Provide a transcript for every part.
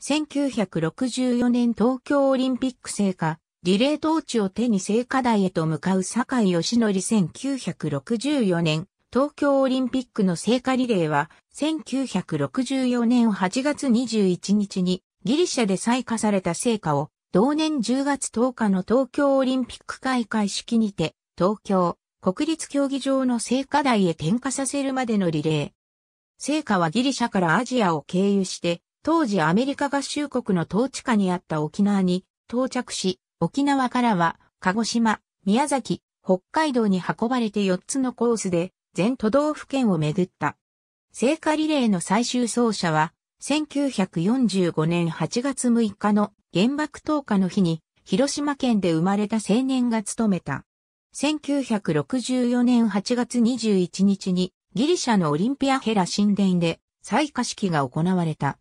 1964年東京オリンピック聖火、リレートーチを手に聖火台へと向かう坂井義則1964年、東京オリンピックの聖火リレーは、1964年8月21日にギリシャで採火された聖火を、同年10月10日の東京オリンピック開会式にて、東京、国立競技場の聖火台へ点火させるまでのリレー。聖火はギリシャからアジアを経由して、当時アメリカ合衆国の統治下にあった沖縄に到着し、沖縄からは鹿児島、宮崎、北海道に運ばれて4つのコースで全都道府県を巡った。聖火リレーの最終走者は、1945年8月6日の原爆投下の日に、広島県で生まれた青年が務めた。1964年8月21日にギリシャのオリンピアヘラ神殿で採火式が行われた。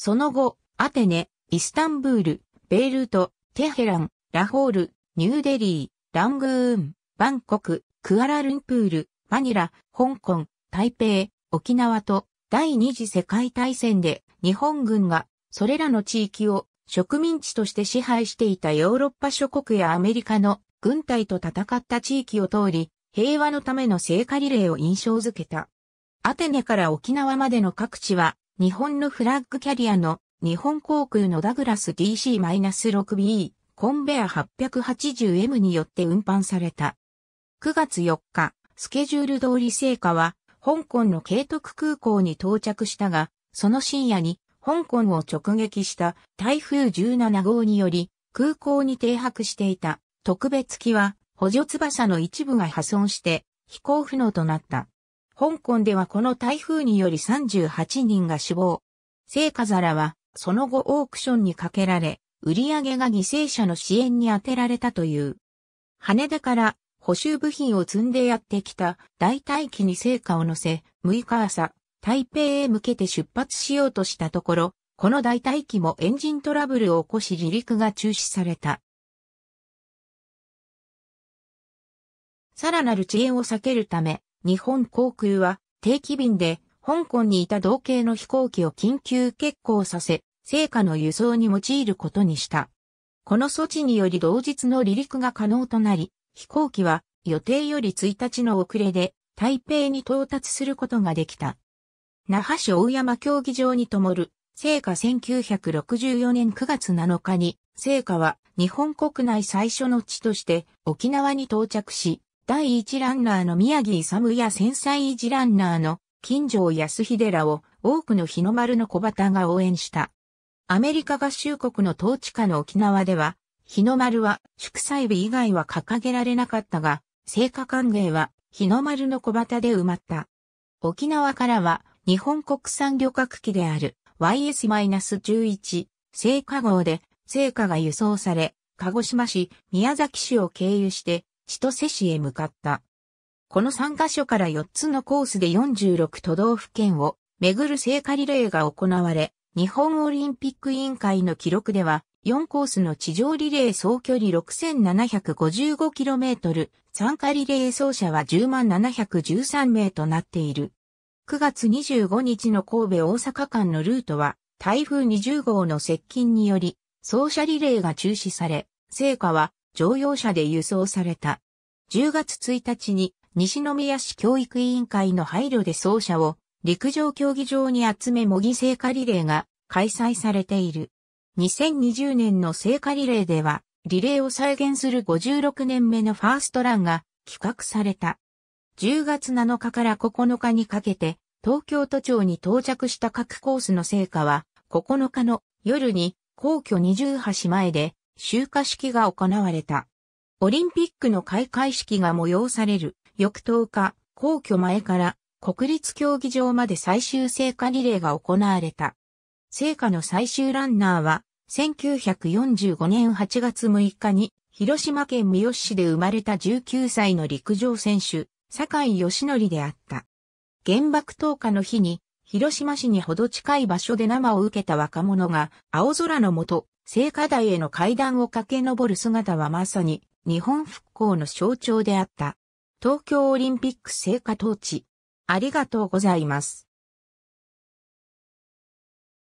その後、アテネ、イスタンブール、ベールート、テヘラン、ラホール、ニューデリー、ラングーン、バンコク、クアラルンプール、マニラ、香港、台北、沖縄と第二次世界大戦で日本軍がそれらの地域を植民地として支配していたヨーロッパ諸国やアメリカの軍隊と戦った地域を通り平和のための聖火リレーを印象づけた。アテネから沖縄までの各地は日本のフラッグキャリアの日本航空のダグラス DC-6B コンベア 880M によって運搬された。9月4日、スケジュール通り聖火は、香港の慶徳空港に到着したが、その深夜に、香港を直撃した台風17号により、空港に停泊していた特別機は、補助翼の一部が破損して、飛行不能となった。香港ではこの台風により38人が死亡。聖火皿は、その後オークションにかけられ、売り上げが犠牲者の支援に充てられたという。羽田から補修部品を積んでやってきた大大機に成果を乗せ、6日朝、台北へ向けて出発しようとしたところ、この大大機もエンジントラブルを起こし離陸が中止された。さらなる遅延を避けるため、日本航空は定期便で香港にいた同型の飛行機を緊急欠航させ、成果の輸送に用いることにした。この措置により同日の離陸が可能となり、飛行機は予定より1日の遅れで台北に到達することができた。那覇市大山競技場に灯る、聖火1964年9月7日に、聖火は日本国内最初の地として沖縄に到着し、第一ランナーの宮城勇や繊細維持ランナーの金城康秀らを多くの日の丸の小旗が応援した。アメリカ合衆国の統治下の沖縄では日の丸は祝祭日以外は掲げられなかったが、聖火歓迎は日の丸の小旗で埋まった。沖縄からは日本国産旅客機である YS-11 聖火号で聖火が輸送され、鹿児島市、宮崎市を経由して千歳市へ向かった。この3カ所から4つのコースで46都道府県を巡る聖火リレーが行われ、日本オリンピック委員会の記録では4コースの地上リレー総距離 6755km、参加リレー走者は10万713名となっている。9月25日の神戸大阪間のルートは、台風20号の接近により、走者リレーが中止され、聖火は乗用車で輸送された。10月1日に西宮市教育委員会の配慮で走者を陸上競技場に集め模擬聖火リレーが開催されている。2020年の聖火リレーでは、リレーを再現する56年目のファーストランが企画された。10月7日から9日にかけて、東京都庁に到着した各コースの成果は、9日の夜に皇居二重橋前で集火式が行われた。オリンピックの開会式が催される翌10日、皇居前から国立競技場まで最終聖火リレーが行われた。聖火の最終ランナーは1945年8月6日に広島県三好市で生まれた19歳の陸上選手、坂井義則であった。原爆投下の日に広島市にほど近い場所で生を受けた若者が青空の下、聖火台への階段を駆け上る姿はまさに日本復興の象徴であった。東京オリンピック聖火統治。ありがとうございます。